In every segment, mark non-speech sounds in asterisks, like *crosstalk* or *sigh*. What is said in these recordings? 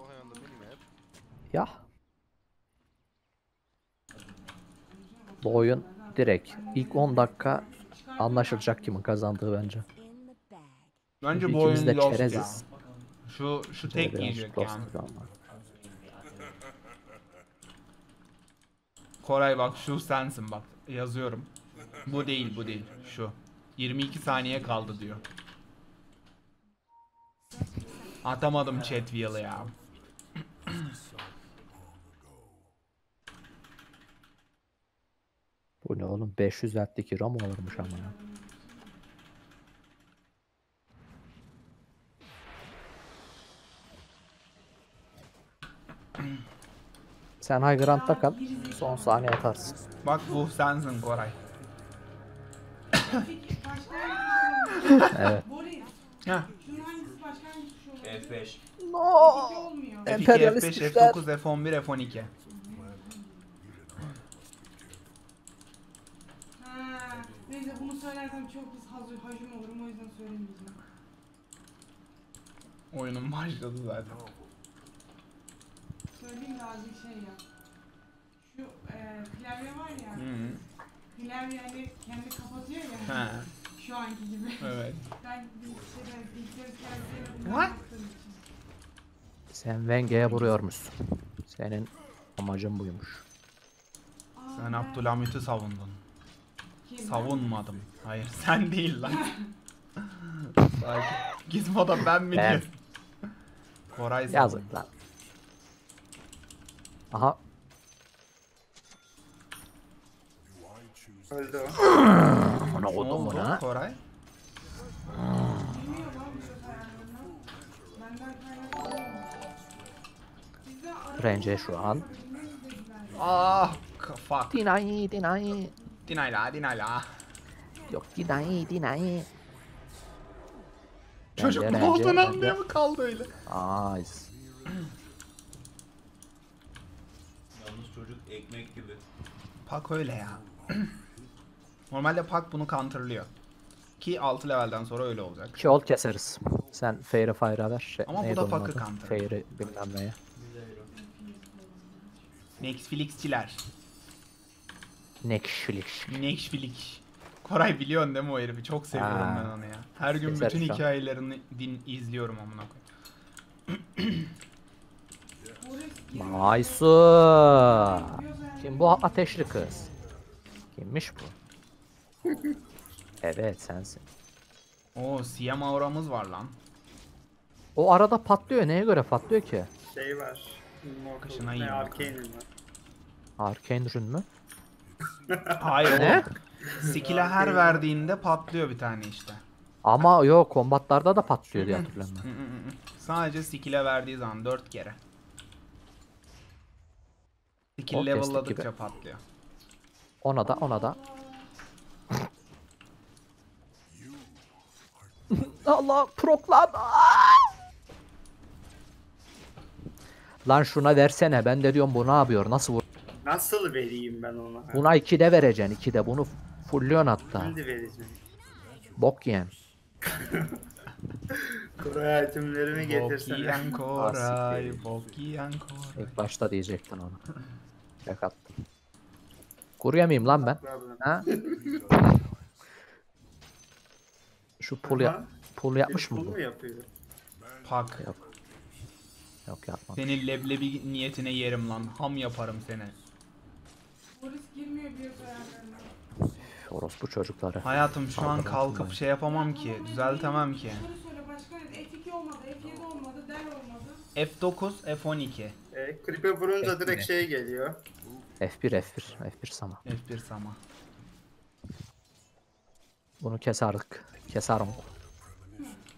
vorher on the minimap. Ya. Bu oyun direkt ilk 10 dakika anlaşılacak kimin kazandığı bence. Bence bu oyun lost ya. çereziz. Şu şu Böyle tek biraz yiyecek yani. Koray bak şu sensin bak. Yazıyorum. Bu değil bu değil. Şu. 22 saniye kaldı diyor. Atamadım chat wheel'ı ya. Bu ne oğlum 500 watt'lik hero mu olurmuş ama ya. Sen High Ground'da kal. Son saniye atarsın. Bak bu sensin Koray. *laughs* Evet. Heh. şunun hangisi başka hangisi şu olabilir? F5. İki olmuyor. F2, Emperyalist F5, güçler. F9, F11, F12. Ha, neyse bunu söylersem çok pis hazır hacim olurum o yüzden söylemeyeceğim. Oyunun başladı zaten. Söyleyeyim de azıcık şey ya. Şu e, klavye var ya, Hı. klavye hani kendi kapatıyor ya. He. Şu anki gibi. Evet. Ben bilgisayar klavyesiyle bunu What? yaptığım için. Sen Wenge'ye vuruyormuşsun. Senin amacın buymuş. Sen Abdülhamit'i savundun. Savunmadım. Hayır *laughs* sen değil lan. Gizmo'da ben mi Ben. diyorsun? Koray savundu. Yazık lan. Aha Öldü o. ona Ne oldu mu lan? Koray? Bence şu an. Ah fuck. Dinay dinay. Dinayla dinayla. Yok dinay dinay. Çocuk ne olduğunu anlıyor mu kaldı öyle? Nice. Yalnız çocuk ekmek gibi. Pak öyle ya. *clears throat* Normalde Pak bunu counterlıyor. Ki 6 levelden sonra öyle olacak. İki ol keseriz. Sen Fairy Fire'a ver. Şey, Ama bu da Pak'ı counter. Fairy bilmem neye. Netflix'çiler. Netflix. Netflix. Koray biliyorsun değil mi o herifi? Çok seviyorum Ha. ben onu ya. Her gün Keser bütün şu an. hikayelerini din izliyorum amına koyayım. Nice. Kim bu ateşli kız? Kimmiş bu? evet sensin. Oo Siyam auramız var lan. O arada patlıyor. Neye göre patlıyor ki? Şey var. Ne iyi Arcane'in var. Arcane rune mü? Hayır Ne? Skill'e her verdiğinde patlıyor bir tane işte. Ama yok kombatlarda da patlıyor diye hatırlıyorum ben. *laughs* Sadece skill'e verdiği zaman 4 kere. Skill O level'ladıkça gibi. patlıyor. Ona da ona da. *laughs* Allah proklan. Lan şuna versene. Ben de diyorum bu ne yapıyor? Nasıl vur? Nasıl vereyim ben ona? Buna 2'de vereceksin. 2'de bunu fullüyorsun hatta. Şimdi vereceğim. Bok yiyen. *laughs* Koray itemlerimi Bok getirsene. yiyen *laughs* Koray, bok yiyen Koray. İlk başta diyecektin onu. Yak attım. Yemeyeyim lan ben. Ha? *laughs* Şu pul, ya pul yapmış mı bu? mu yapıyor? Pak. Yok. Yok yapmadım. Senin leblebi niyetine yerim lan. Ham yaparım seni. Boris girmiyor bir ayarlarına. Orospu çocukları. Hayatım şu an kalkıp şey yapamam ki. Düzeltemem ki. Soru söyle başka ne? F2 olmadı, F7 olmadı, del olmadı. F9, F12. E, Creep'e vurunca Bekle. direkt şey geliyor. F1 F1 F1 sama. F1 sama. Bunu keserdik. Keserim.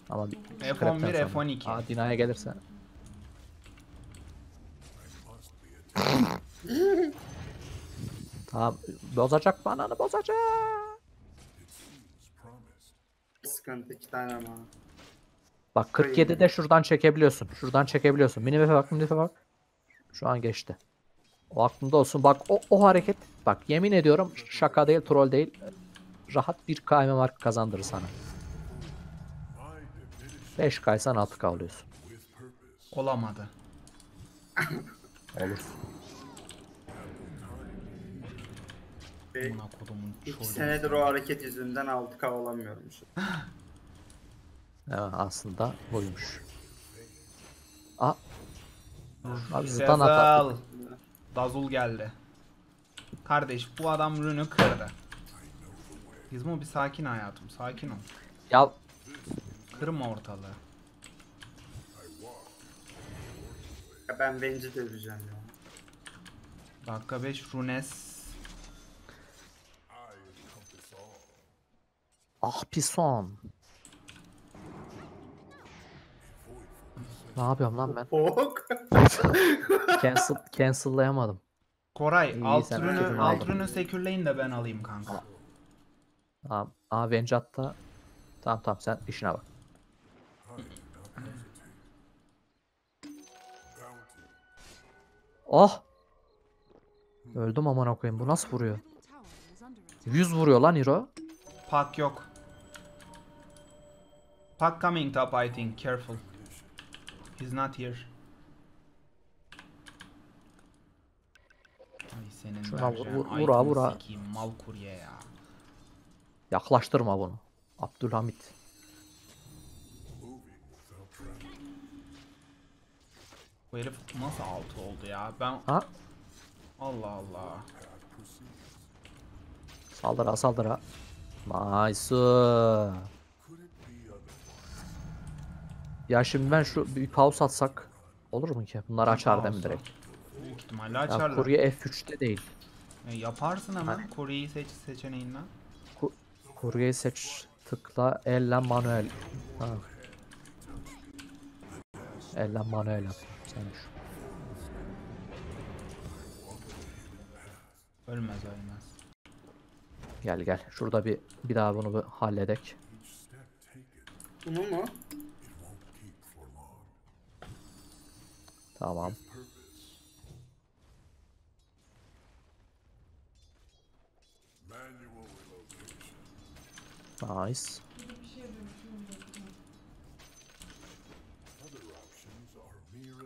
Ama bir F11, scrap'ten sonra. F12. Aa Dina'ya gelirse. Tamam bozacak bananı bozacak. Sıkıntı iki tane ama. Bak 47'de şuradan çekebiliyorsun. Şuradan çekebiliyorsun. Minimap'e bak, minimap'e bak. Şu an geçti. O aklında olsun. Bak o, o hareket. Bak yemin ediyorum şaka değil, troll değil. Rahat bir KM mark kazandırır sana. 5 kaysan 6 kalıyorsun. Olamadı. Olur. Amına kodumun iki çocuğu. senedir o hareket yüzünden 6K olamıyorum şu. Evet, *laughs* aslında buymuş. Aa. Abi zıdan Sezel. atar. Dazul geldi. Kardeş bu adam rünü kırdı. Gizmo bir sakin hayatım. Sakin ol. Ya Kırma ortalığı. Ya ben Venge'i döveceğim ya. Dakika 5 Runes. Ah pison. Ne yapıyorum lan ben? Ok. Cancel cancel'layamadım. Koray İyi, alt sen rünü, alt rünü sekürleyin de ben alayım kanka. Tamam. Aa Venge hatta. Tamam tamam sen işine bak. Oh! Öldüm aman koyayım. Bu nasıl vuruyor? 100 vuruyor lan Hero. Pak yok. Pak coming top I think. Careful. He's not here. Ay senin Şuna vur- vura, vura. Mal kurye ya. Yaklaştırma bunu. Abdülhamit. Bu herif nasıl altı oldu ya? Ben Ha? Allah Allah. Saldıra saldıra. Nice. Ya şimdi ben şu bir pause atsak olur mu ki? Bunları açar değil mi direkt? Büyük ihtimalle Ya açarlar. kurye F3'te değil. E, yaparsın hemen. Kuryeyi seç seçeneğinden. Kuryeyi seç tıkla elle manuel. Ha. Elle manuel yap. Sen düş. Ölmez ölmez. Gel gel. Şurada bir bir daha bunu bir halledek. Bunu mu? Tamam. Nice.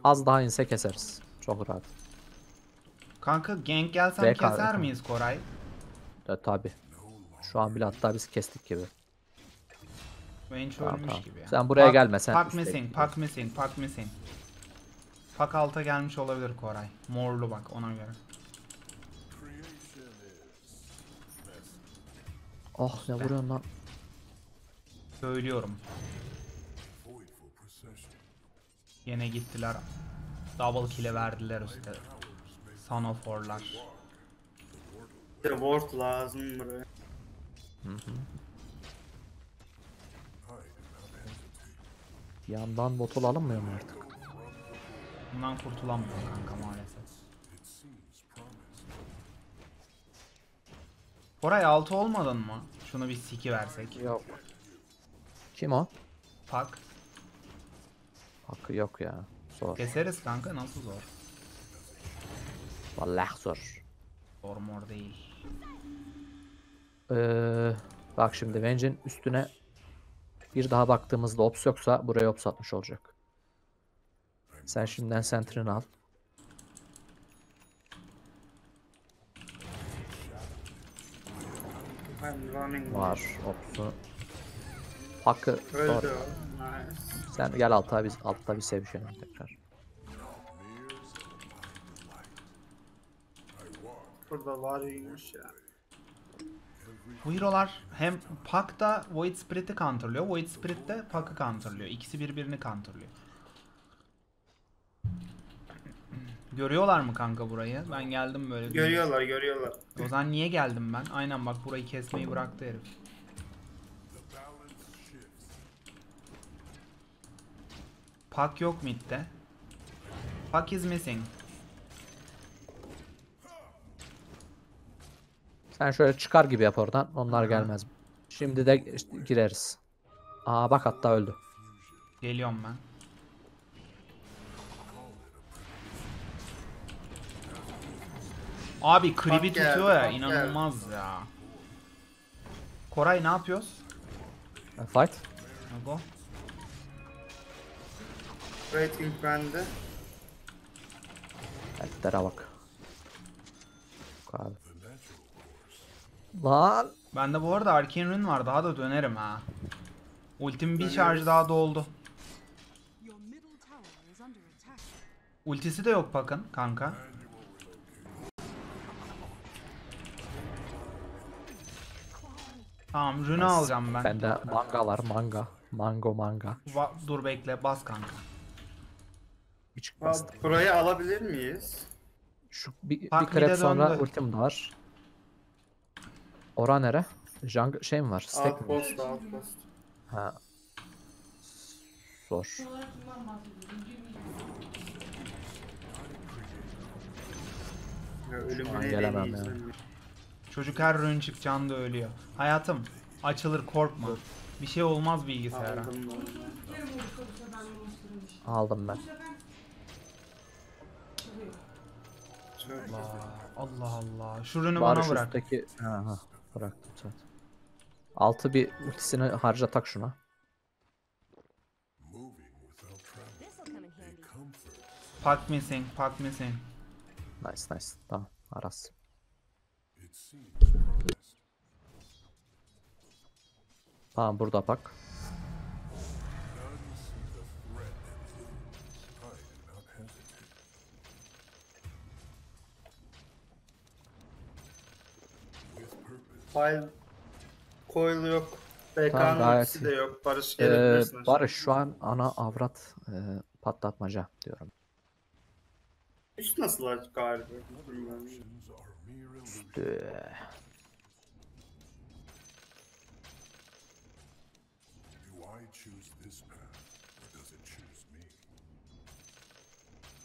Az daha inse keseriz. Çok rahat. Kanka gank gelsem Ve keser kahve. miyiz Koray? De tabi. Şu an bile hatta biz kestik gibi. Venge Tamam, ölmüş tamam. gibi ya. Sen buraya gelme, sen üstte missing, pak missing, pak missing. Pak alta gelmiş olabilir Koray. Morlu bak ona göre. Oh ne vuruyorsun lan? Söylüyorum. Yine gittiler. Double kill'e verdiler üstte. Son of War'lar. Bir de ward lazım buraya. Yandan botol alınmıyor mu artık? Bundan kurtulamıyor kanka maalesef. Koray altı olmadın mı? Şunu bir siki versek. Yok. Kim o? Pak. Hakkı yok ya. Zor. Keseriz kanka nasıl zor? Vallahi zor. Zor mor değil. Ee, bak şimdi Venge'in üstüne bir daha baktığımızda ops yoksa buraya ops atmış olacak. Sen şimdiden center'ını al. Var opsu. Hakkı. Nice. Sen gel alta biz altta bir sevişelim tekrar. Burada var iyiymiş ya. Bu hero'lar hem Pak'ta Void Spirit'i counterlıyor, Void Spirit de Pak'ı counterlıyor. İkisi birbirini counterlıyor. Görüyorlar mı kanka burayı? Ben geldim böyle. Görüyorlar görüyorlar. O zaman niye geldim ben? Aynen bak burayı kesmeyi bıraktı herif. Pak yok midde. Pak is missing. Sen şöyle çıkar gibi yap oradan. Onlar gelmez. Şimdi de gireriz. Aa bak hatta öldü. Geliyorum ben. Abi kribi geldi, tutuyor ya inanılmaz ya. Koray ne yapıyoruz? Fight. Go. Rating bende. Etlere bak. Abi. Lan. Bende bu arada Arcane Rune var. Daha da dönerim ha. Ultim bir şarj daha doldu. Ultisi de yok bakın kanka. Tamam rune alacağım ben. Bende manga var manga. Mango manga. Va- dur bekle bas kanka. Bastım. burayı alabilir miyiz? Şu bir, bir krep sonra döndü. ultim de var. Ora nere? Jungle şey mi var? Stack mi var? Outpost, outpost. Ha. Zor. Şu. Ya, ölümüne an gelemem deneyeceğim. Çocuk her rune çıkacağında ölüyor. Hayatım açılır korkma. Bir şey olmaz bilgisayara. Aldım ben. Allah Allah Allah. Şu Bari bana bırak. üstteki... Ha, ha. Bıraktım zaten. Altı bir ultisini harca tak şuna. Pack missing, pack missing. Nice nice. Tamam. Aras. Tamam burada bak. File coil yok. Tamam, BK'nın gayet ultisi de yok. Barış Ee, gelebilirsin. Barış şu an ana avrat e, patlatmaca diyorum. Üst nasıl galiba? Bilmiyorum.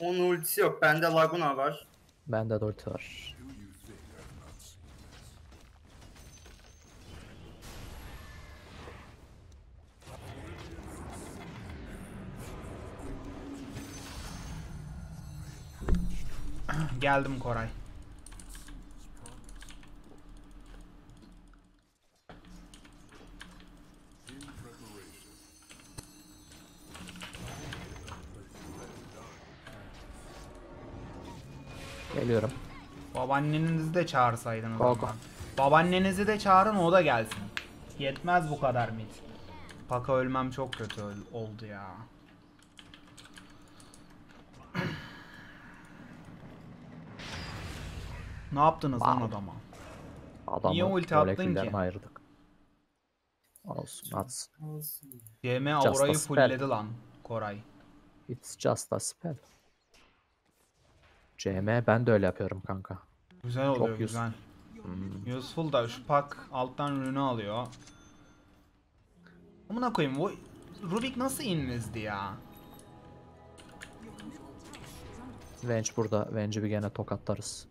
Onun ultisi yok. Bende Laguna var. Bende de ulti var. Geldim Koray. Geliyorum. Babaannenizi de çağırsaydınız. Go. Babaannenizi de çağırın o da gelsin. Yetmez bu kadar mit. Paka ölmem çok kötü oldu ya. ne yaptınız lan Wow. adama? Adamı Niye ulti attın ki? ayırdık. Olsun atsın. A aurayı fullledi lan Koray. It's just a spell. CM ben de öyle yapıyorum kanka. Güzel oluyor useful. güzel. Hmm. Useful da şu pak alttan rune alıyor. Amına koyayım bu Rubik nasıl inmezdi ya? Venge burada. Venge'i bir gene tokatlarız.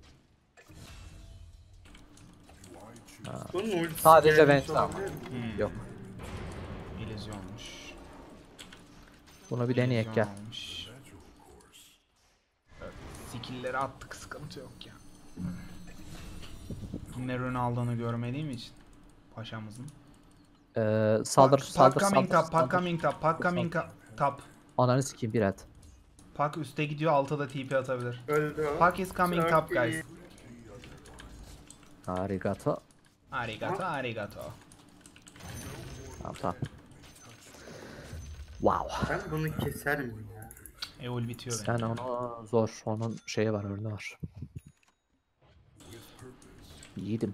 Ultisi Sadece Venge ama. Hmm, Yok. illüzyonmuş. Bunu bir deneyek gel. Skill'leri attık sıkıntı yok ya. Ne rune aldığını görmediğim için paşamızın. Ee, saldır Pak- saldır Pak coming saldır. top, Pak coming top, Pak coming top. Ananı sikeyim bir et. Pak üste gidiyor, alta da TP atabilir. Öldü. Pak is coming Çok guys. Arigato. Arigato, arigato. Tamam tamam. Wow. Ben bunu keserim ya. Eul bitiyor Sen benim. onu zor. Onun şeyi var örneği var. Yiğidim.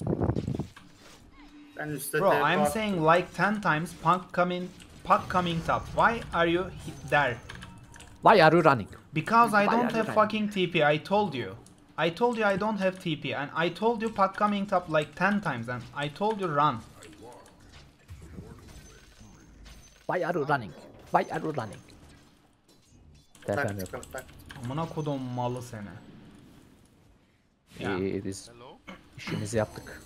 Ben üstte Bro, I'm saying like 10 times Pak coming, Pak coming top. Why are you he- there? Why are you running? Because I Why don't have running? fucking TP, I told you. I told you I don't have TP and I told you Pak coming top like 10 times and I told you run. Why are you running? Why are you running? Taktikal. Amına kodum malı seni. Ya. İyi biz işimizi yaptık.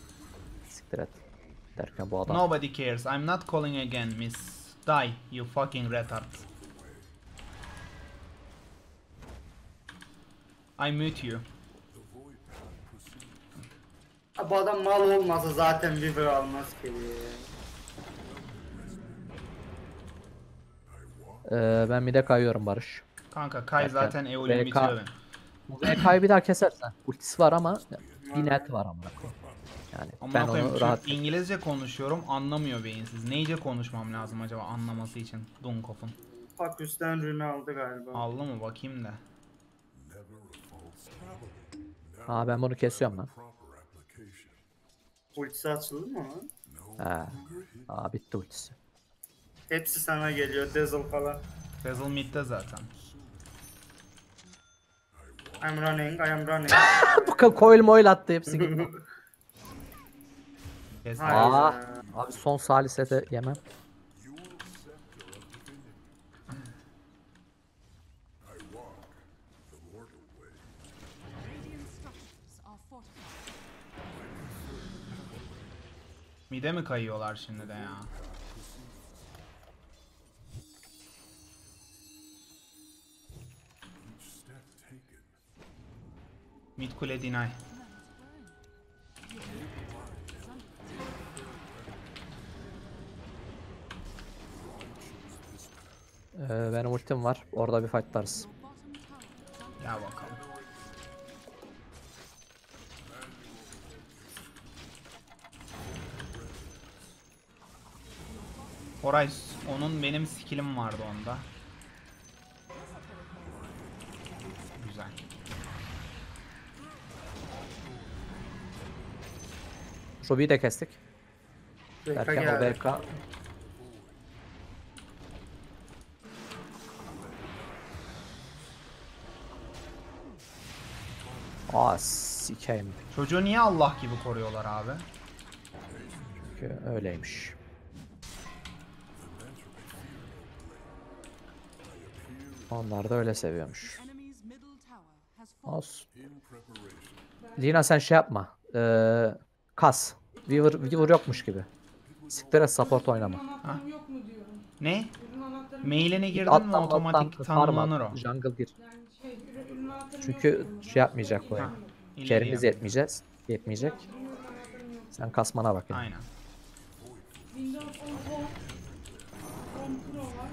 Siktir et. Derken bu adam. Nobody cares. I'm not calling again, miss. Die, you fucking retard. I mute you. Ha, Bu adam mal olmasa zaten Weaver almaz ki. Ee, ben bir de kayıyorum Barış. Kanka Kay Derken zaten Eol'ün VK bitiyor. Bu VK'yı bir daha kesersen. Ultisi var ama bir net var amına koyayım. Yani Amına ben onu rahat İngilizce konuşuyorum anlamıyor beyinsiz. Neyce konuşmam lazım acaba anlaması için Dunkov'un? Pak üstten rünü aldı galiba. Aldı mı bakayım da. Aa ben bunu kesiyorum lan. Ultisi açıldı mı lan? He. Aa bitti ultisi. Hepsi sana geliyor. Dazzle falan. Basil midde zaten. I'm running, I am running. *laughs* Bu coil moil attı hepsi gitti. Aa, abi son salisete yemem. Mide mi kayıyorlar şimdi de ya? Mid kule deny. Ee, benim ultim var. Orada bir fightlarız. Gel bakalım. Oray onun benim skillim vardı onda. Güzel. Ruby'yi de kestik. Derken o. BK. Aa sikeyim. Çocuğu niye Allah gibi koruyorlar abi? Çünkü öyleymiş. Onlar da öyle seviyormuş. Olsun. Lina sen şey yapma. Ee, kas. Weaver, Weaver yokmuş gibi. Siktir et support oynama. Diyorum. Ne? Mailine girdin mi Atlan, otomatik tanımlanır o. Jungle gir. Şey Çünkü şey yapmayacak bu Ha. oyun. Kerimiz yetmeyeceğiz. Yetmeyecek. Sen kasmana bak yani. Aynen. Windows 10 Pro. 10 Pro var.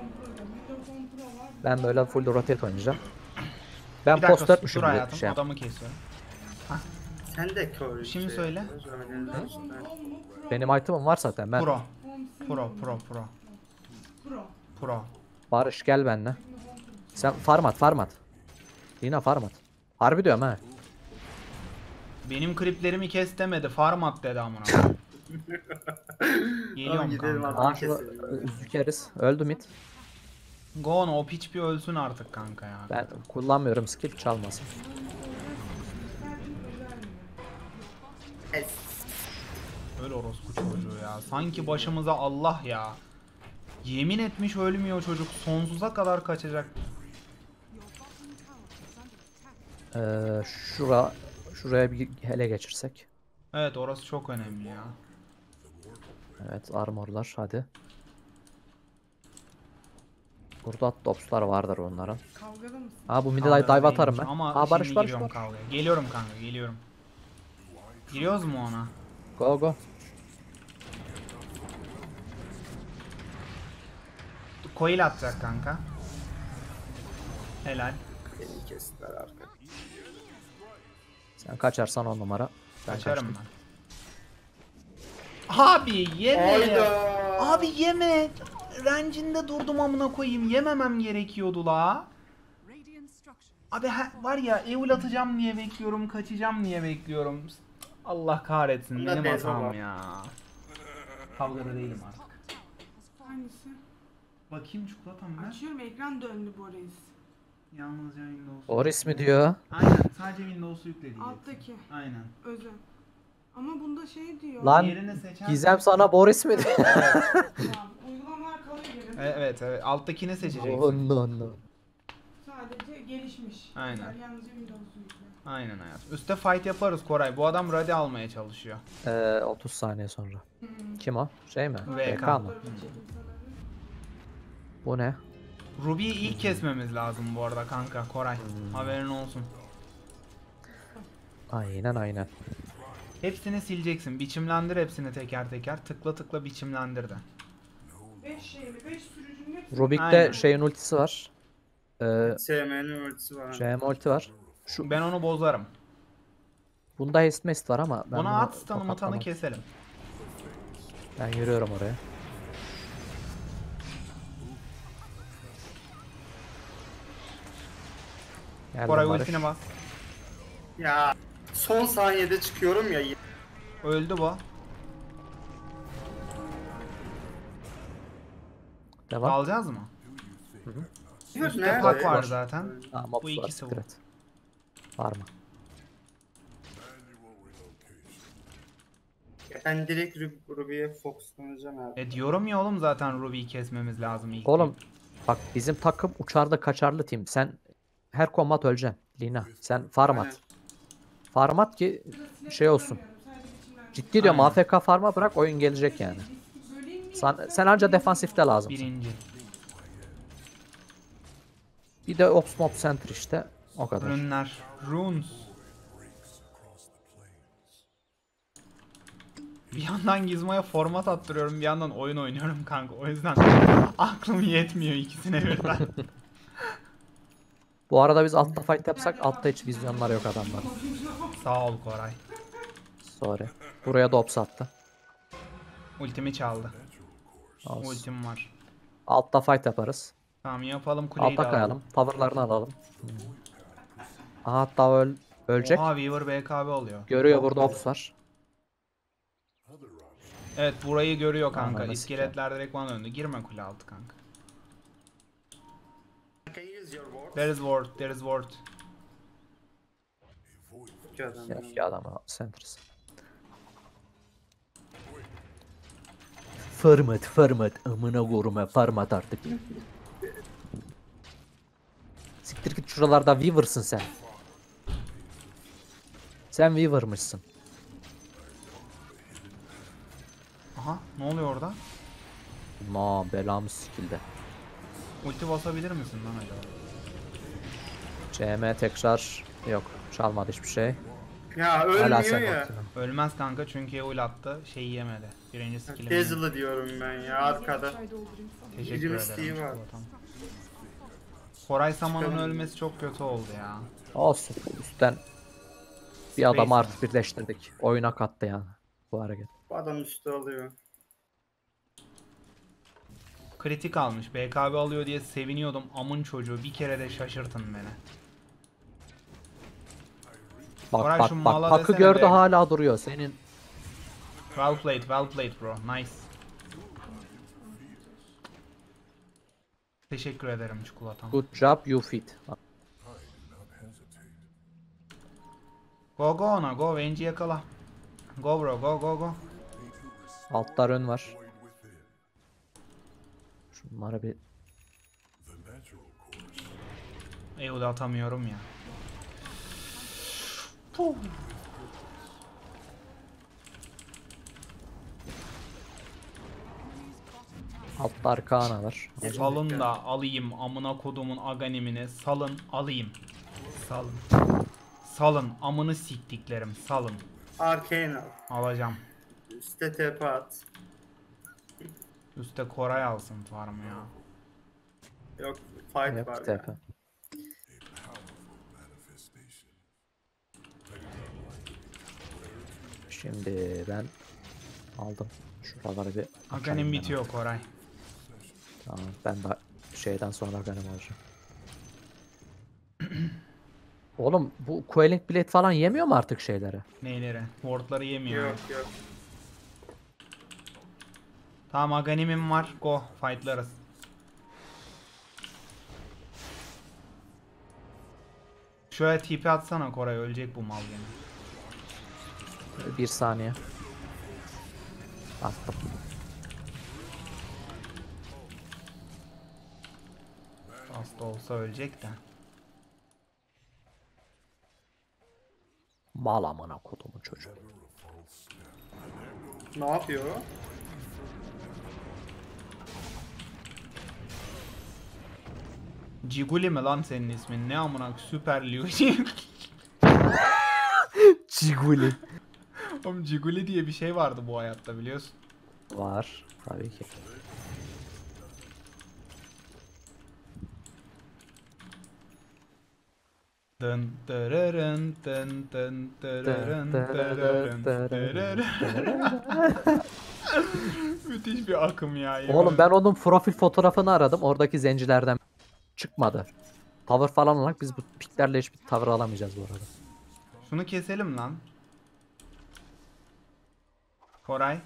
10 Pro diyorum. Windows 10 Pro var. Ben böyle full rotate oynayacağım. Ben Bir dakika, post 4'müşüm dur diye hayatım şey adamı kesiyorum. Sen de kör. Şimdi şey söyle. yapıyorsun, öyle Windows 10 diyorsun. 10 mu? Pro. Benim item'ım var zaten. Ben Pro, pro, pro, pro, Pro. pro. Barış gel benimle. Sen farm at farm at. Lina farm at. Harbi diyorum ha. Benim kliplerimi kes demedi. Farm at dedi amına. *laughs* Geliyorum Tamam, gidelim kanka. şunu üzükeriz. Öldü mid. Go on o piç bir ölsün artık kanka ya. Ben kullanmıyorum skill çalmasın. Es. Öl orospu çocuğu ya. Sanki başımıza Allah ya. Yemin etmiş ölmüyor çocuk. Sonsuza kadar kaçacak. Ee, şura şuraya bir hele geçirsek. Evet orası çok önemli ya. Evet armorlar hadi. Burada dopslar vardır onların. Kavgada mısın? Aa bu mid'e dive atarım ben. Ama Aa Barış Barış Barış. kavgaya. Geliyorum kanka geliyorum. Giriyoruz mu ona? Go go. Coil atacak kanka. Helal. Beni kestiler arka. Sen kaçarsan on numara. Ben Kaçarım kaçtım. ben. Abi yeme. Hayda. Abi yeme. Rencinde durdum amına koyayım. Yememem gerekiyordu la. Abi ha- var ya evil atacağım diye bekliyorum, kaçacağım diye bekliyorum. Allah kahretsin Bunda benim hatam var. ya. Kavgada değilim artık. Hangisi? Bakayım çikolatam ben. Açıyorum ekran döndü Boris. Yalnızca Windows. Boris mi diyor? Aynen sadece Windows'u yükledi. Alttaki Aynen. özel. Ama bunda şey diyor. Lan Gizem sana Boris mi diyor? Tamam, *laughs* Uygulamalar kalıyor. E- Evet evet alttakini seçeceksin. oh, no, no. Sadece gelişmiş. Aynen. Yalnızca Windows'u. Aynen hayat. Üste fight yaparız Koray. Bu adam radi almaya çalışıyor. Ee, 30 saniye sonra. Kim o? Şey mi? VK. VK mı? Bu ne? Ruby'yi ilk kesmemiz lazım bu arada kanka Koray. Hmm. Haberin olsun. Aynen aynen. Hepsini sileceksin. Biçimlendir hepsini teker teker. Tıkla tıkla biçimlendir de. 5 şeyli, 5 sürücünün hepsi Rubik'te Aynen. şeyin ultisi var. Ee, SM'nin ultisi var. JM ulti var. Şu Ben onu bozarım. bunda haste mist var ama ben Buna bunu at stun'ı matanı keselim. Ben yürüyorum oraya. Geldim Koray Barış. ultine bas. Ya son saniyede çıkıyorum ya. Öldü bu. Devam. Alacağız mı? Üstte Üstte pak var zaten. Aa, Bu var, ikisi siktir bu. Var mı? Ben direkt Rub- Ruby'ye fokuslanacağım abi. E diyorum ya oğlum zaten Ruby'yi kesmemiz lazım ilk. Oğlum bak bizim takım uçarda kaçarlı team. Sen her kombat öleceksin. Lina sen farm Aynen. at. Farm at ki şey olsun. Ciddi diyorum Aynen. AFK farma bırak oyun gelecek yani. Sen, sen anca defansifte lazım. Birinci. Bir de Ops Mob Center işte. O kadar. Runler. Runes. Bir yandan Gizmo'ya format attırıyorum bir yandan oyun oynuyorum kanka. O yüzden aklım yetmiyor ikisine birden. *laughs* Bu arada biz altta fight yapsak altta hiç vizyonlar yok adamlar. Sağ ol Koray. Sorry. Buraya da Ops attı. Ultimi çaldı. Olsun. Ultim var. Altta fight yaparız. Tamam yapalım kuleyi Altta kayalım. Power'larını alalım. Hmm. Aha hatta öl ölecek. Oha Weaver BKB oluyor. Görüyor burada Ops var. Evet burayı görüyor kanka. Ananı İskeletler direkt bana döndü. Girme kule altı kanka. There is ward, there is ward. İki adam. Ya, iki adamı centers. Farmat farmat amına koruma farmat artık. Siktir git şuralarda Weaver'sın sen. Sen Weaver'mışsın. Aha ne oluyor orada? Ma belamı sikildi. Ulti basabilir misin lan acaba? CM tekrar yok çalmadı hiçbir şey. Ya ölmüyor ya. baktın. Ölmez kanka çünkü ul attı. Şeyi yemedi. Birinci skill'ini yemedi. Dazzle'ı diyorum ben ya arkada. Çay doldurayım sana. Teşekkür ederim. Var. Koray Saman'ın ölmesi çok kötü oldu ya. Olsun üstten bir adamı artık birleştirdik. Oyuna kattı yani bu hareket. Bu adam üstü alıyor. Kritik almış. BKB alıyor diye seviniyordum. Amın çocuğu bir kere de şaşırtın beni. Bak Koray bak bak Pak'ı gördü be. hala duruyor. Senin Well played, well played bro. Nice. Teşekkür ederim çikolatam. good job you fit. Go go ona go. Venci yakala. Go bro go go go. Altlar ön var. Şunları bir da atamıyorum ya. altta Kana var. Salın da alayım amına kodumun aganimini. Salın alayım. Salın. Salın amını siktiklerim salın. Arcane al. Alacağım. Üste tepe at. Üste Koray alsın farmı ya. Yok fight Yap var tepe. ya. Şimdi ben aldım. Şuraları bir açayım Aganim bitiyor Koray. Tamam ben de şeyden sonra Aganim alacağım. Oğlum bu Quelling Blade falan yemiyor mu artık şeyleri? Neyleri? Wardları yemiyor. Yok yok. Tamam Aganim'im var. Go fightlarız. Şöyle TP atsana Koray ölecek bu mal gene. Bir saniye. Attım. Hasta olsa ölecek de. Mal amına kodumun çocuğu. Ne yapıyor? Ciguli mi lan senin ismin? Ne amına süper Liu. *laughs* Ciguli. Oğlum Ciguli diye bir şey vardı bu hayatta biliyorsun. Var. Tabii ki. Tın tırırın tın tın tırırın tırırın tırırın. *laughs* Müthiş bir akım ya. yemin Oğlum ben onun profil fotoğrafını aradım. Oradaki zencilerden çıkmadı. Tavır falan olarak biz bu piklerle hiçbir tavır alamayacağız bu arada. Şunu keselim lan. Koray.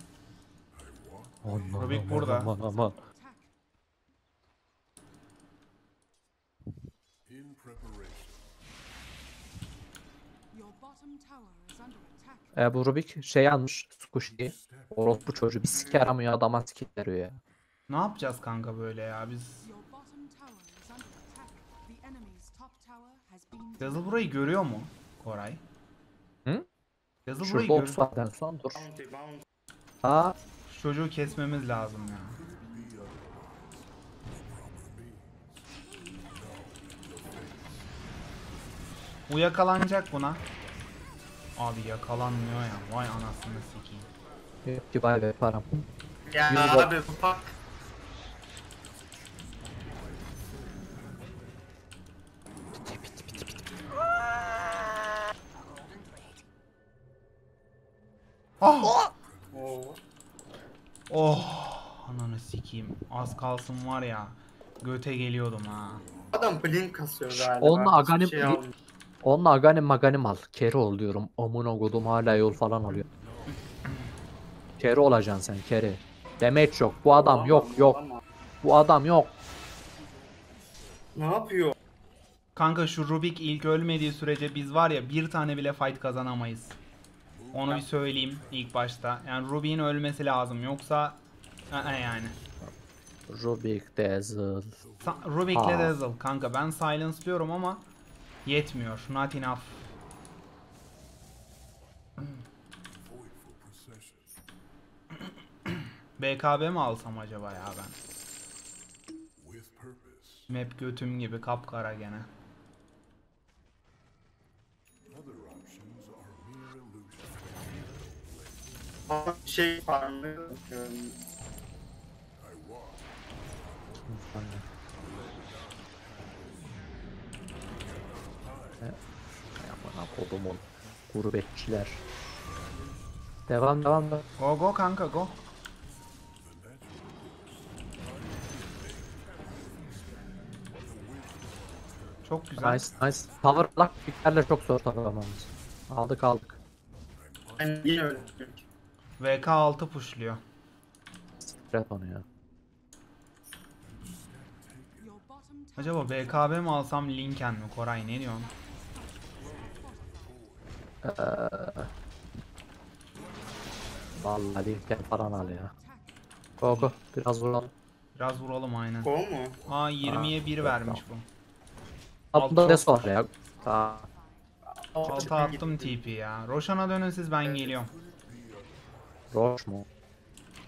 Aman, Rubik aman, burada. Aman aman. E, bu Rubik şey almış. Squishy'yi. Orospu çocuğu bir siker amıyor adama skill veriyor ya. Ne yapacağız kanka böyle ya biz? Your bottom tower is under attack. The enemy's top tower has been Yazı burayı görüyor mu Koray? Hı? Yazı burayı Şurada görüyor. oks var en son dur. Aa Şu çocuğu kesmemiz lazım ya. Bu yakalanacak buna. Abi yakalanmıyor ya. Vay anasını sikeyim. yok ki be param. Ya Yürü abi bak. Ah! Oo. Oh! Ananı sikeyim. Az kalsın var ya. Göte geliyordum ha. Adam blink kasıyor galiba. Onunla Aghanim- şey. Onunla aganim maganim al. Keri ol diyorum. Amına kodum hala yol falan alıyor. Keri olacaksın sen keri. Demet yok. Bu adam yok yok. Bu adam yok. Ne yapıyor? Kanka şu Rubik ilk ölmediği sürece biz var ya bir tane bile fight kazanamayız. Onu bir söyleyeyim ilk başta. Yani Rubik'in ölmesi lazım yoksa yani. Rubik Dazzle. Sa- Rubik'le. Dazzle kanka ben silence diyorum ama yetmiyor. Not enough. *clears throat* BKB mi alsam acaba ya ben? Map götüm gibi kapkara gene. Şey farmlıyor. Amına kodumun gurbetçiler. Devam devam devam. Go go kanka go. Çok güzel. Nice nice. Power block piklerle çok zor tavlamamız. Aldık aldık. Ben yine öyle. VK 6 pushluyor. Red onu ya. Acaba BKB mi alsam Linken mi Koray ne diyorsun? Vallahi linken falan al ya. Go go. Biraz vuralım. Biraz vuralım aynen. Go mu? Aa 20'ye 1 vermiş bu. Altında Altı. des var ya. Aa, Alta attım TP ya. Roşan'a dönün siz ben geliyorum. Roş mu?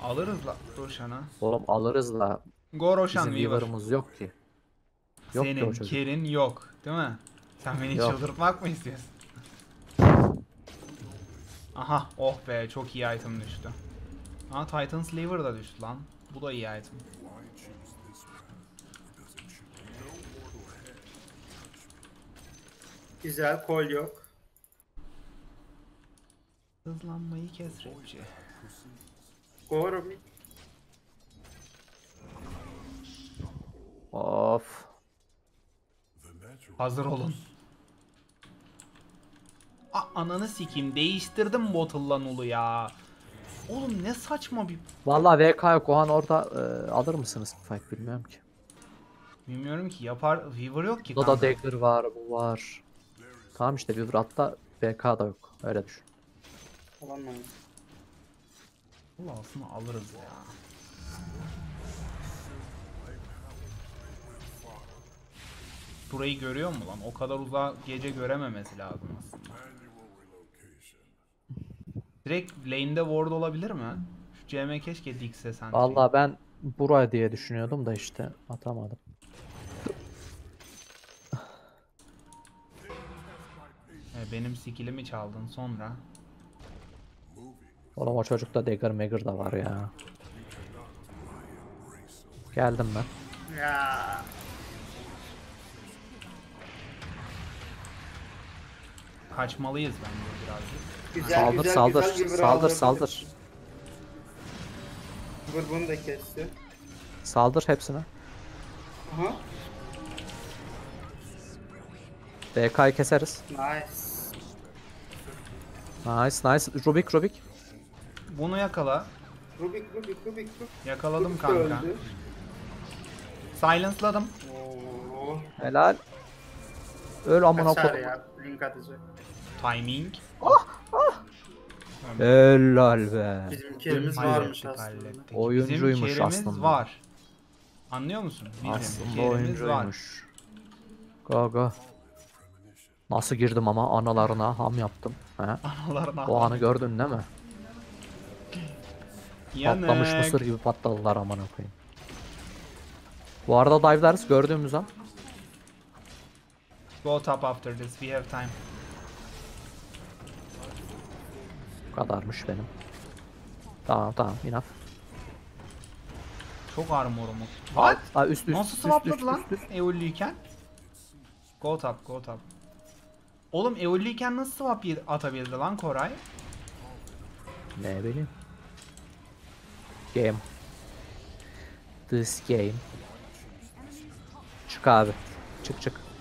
Alırız la Roşan'ı. Oğlum alırız da Go Roşan bizim Weaver. Weaver'ımız yok ki. Yok Senin kerin yok değil mi? Sen beni Yok. çıldırtmak mı istiyorsun? Aha oh be çok iyi item düştü. Aa Titan Slaver da düştü lan. Bu da iyi item. Güzel kol yok. Hızlanmayı kes rapçi. Go Ruby. Of. Hazır olun. A ananı sikeyim değiştirdim bottle'la Nulu ya. Oğlum ne saçma bir... Vallahi VK yok. Ohan orada e, alır mısınız fight bilmiyorum ki. Bilmiyorum ki yapar... Weaver yok ki Burada da kanka. dagger var, bu var. Tamam işte Weaver hatta VK da yok. Öyle düşün. Alamayız. Allah aslında alırız ya. Burayı görüyor mu lan? O kadar uzağa gece görememesi lazım aslında. Direkt lane'de ward olabilir mi? Şu CM keşke dikse sen. Vallahi ben buraya diye düşünüyordum da işte atamadım. E, benim skillimi çaldın sonra. Oğlum o çocukta dagger megger da var ya. Geldim ben. Ya. Kaçmalıyız bence birazcık. Güzel Saldır güzel saldır. güzel saldır alabilir. saldır. Vur bunu da kesti. Saldır hepsine. Aha. BK'yı keseriz. Nice. Nice nice. Rubik Rubik. Bunu yakala. Rubik Rubik Rubik Rubik. Yakaladım Rubik de kanka. öldü. Silence'ladım. Oo. Helal. Öl amına Kaçar koyayım. ya. Link atacak. Timing. Helal be. Bizim Hallettik, varmış aslında. Oyuncuymuş Bizim kerimiz aslında. var. Anlıyor musun? Bizim Aslında kerimiz var. oyuncuymuş. Go go. Nasıl girdim ama analarına ham yaptım. He? Analarına. O anı gördün değil mi? Yanık. Patlamış mısır gibi patladılar amına koyayım. Bu arada dive'larız gördüğümüz an. Go top after this. We have time. Bu kadarmış benim. Tamam tamam enough. Çok armorumuz. What? Aa, üst üst Nasıl swapladı lan? Eollüyken? Go top, go top. Oğlum Eollüyken nasıl swap atabildi lan Koray? Ne bileyim. Game. This game. Çık abi. Çık çık.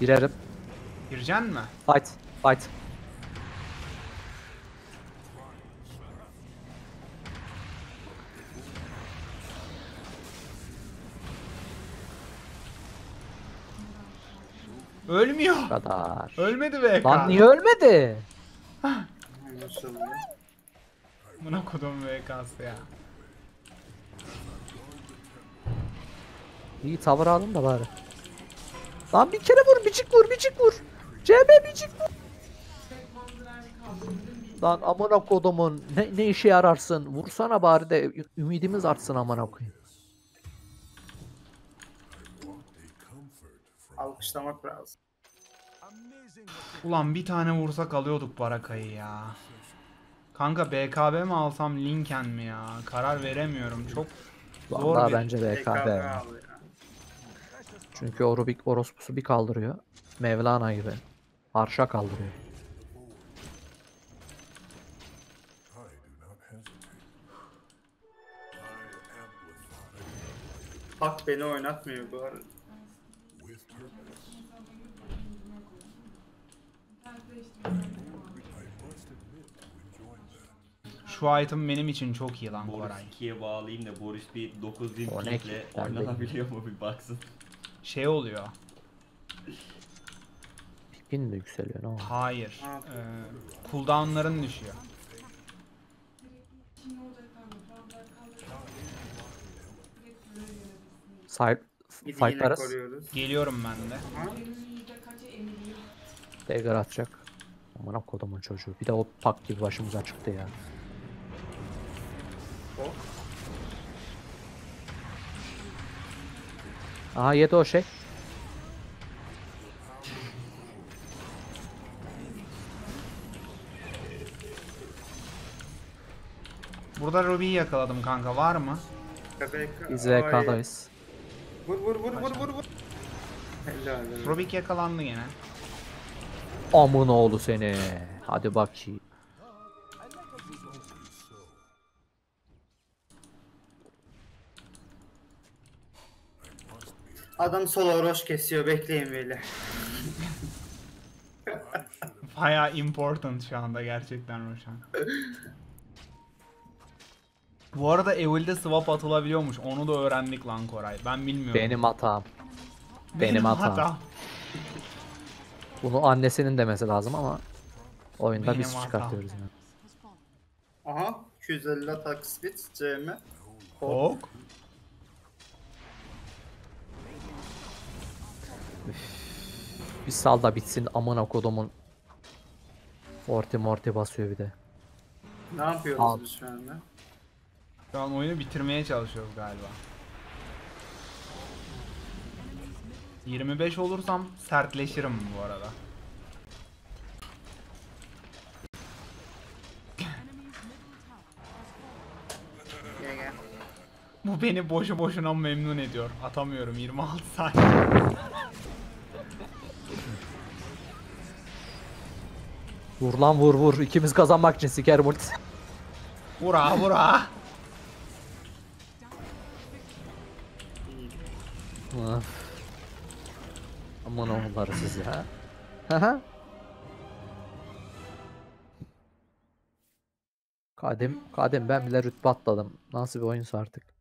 Girerim. Gireceksin mi? Fight. Fight. Ölmüyor. Bu kadar. Ölmedi be Lan niye ölmedi? *laughs* Buna kodum VK'sı ya. İyi tavır alın da bari. Lan bir kere vur, bicik vur, bicik vur. CB bicik vur. Lan amına kodumun ne, ne işe yararsın? Vursana bari de ümidimiz artsın amına koyayım. Alkışlamak lazım. Ulan bir tane vursak alıyorduk Baraka'yı ya. Kanka BKB mi alsam Linken mi ya? Karar veremiyorum. Çok zor Vallahi bir... bence BKB. ya. Çünkü o Rubik orospusu bir kaldırıyor. Mevlana gibi. Arşa kaldırıyor. Hak beni oynatmıyor bu arada. Şu item benim için çok iyi lan Boris Koray. 2'ye bağlayayım da Boris bir 9000 O ne pingle ki? Ben de- oynanabiliyor mu bir baksın. Şey oluyor. Pipin mi yükseliyor ne oldu? Hayır. Ha. Ee, cooldown'ların düşüyor. Yine fightlarız. Geliyorum ben de. Dagger atacak. Amına kodumun çocuğu. Bir de o pak gibi başımıza çıktı ya. Hop. Aha yedi o şey. Burada Ruby'yi yakaladım kanka var mı? Biz Ay. VK'dayız. Vur vur vur vur vur vur. Helal. Rubik yakalandı gene. Amın oğlu seni. Hadi bakayım. Adam solo roş kesiyor bekleyin böyle. Baya important şu anda gerçekten Roshan. Bu arada Evil'de swap atılabiliyormuş. Onu da öğrendik lan Koray. Ben bilmiyorum. Benim hatam. benim hatam. Bunu annesinin demesi lazım ama oyunda Benim biz hatam. çıkartıyoruz yani. Aha 250 atak speed CM. Ok. Bir sal da bitsin amına kodumun. Forti morti basıyor bir de. Ne yapıyoruz Al. biz şu anda? Şu an oyunu bitirmeye çalışıyoruz galiba. 25 olursam sertleşirim bu arada. Bu beni boşu boşuna memnun ediyor. Atamıyorum 26 saniye. Vur lan vur vur. İkimiz kazanmak için sikerim ulti. Vura vura. Aman oğulları sizi ha. Haha. Kadim, kadim ben bile rütbe atladım. Nasıl bir oyunsa artık.